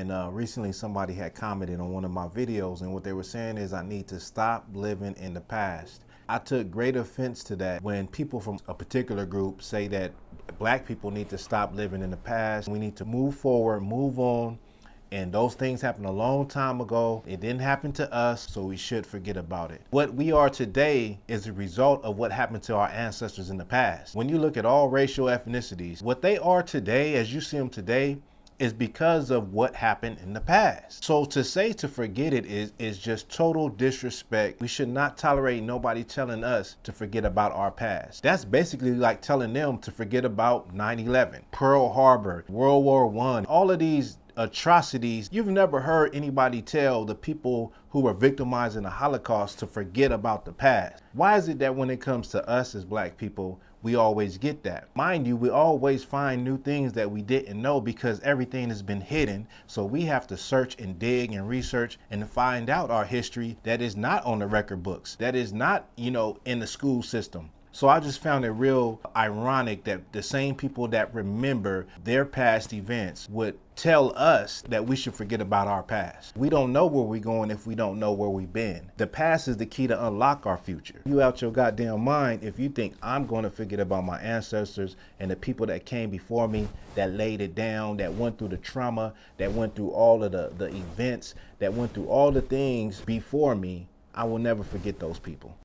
And uh, recently somebody had commented on one of my videos and what they were saying is I need to stop living in the past. I took great offense to that when people from a particular group say that black people need to stop living in the past. We need to move forward, move on, and those things happened a long time ago. It didn't happen to us, so we should forget about it. What we are today is a result of what happened to our ancestors in the past. When you look at all racial ethnicities, what they are today, as you see them today, is because of what happened in the past. So to say to forget it is is just total disrespect. We should not tolerate nobody telling us to forget about our past. That's basically like telling them to forget about 9/11, Pearl Harbor, World War 1. All of these atrocities. You've never heard anybody tell the people who were victimized in the Holocaust to forget about the past. Why is it that when it comes to us as black people, we always get that? Mind you, we always find new things that we didn't know because everything has been hidden. So we have to search and dig and research and find out our history that is not on the record books, that is not, you know, in the school system. So I just found it real ironic that the same people that remember their past events would tell us that we should forget about our past. We don't know where we're going if we don't know where we've been. The past is the key to unlock our future. You out your goddamn mind if you think I'm going to forget about my ancestors and the people that came before me that laid it down, that went through the trauma, that went through all of the, the events, that went through all the things before me. I will never forget those people.